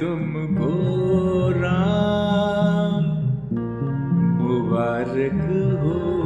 तुमको राम मुबारक हो।